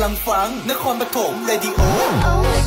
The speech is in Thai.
ำลังฟังนครปฐมเรดิโอ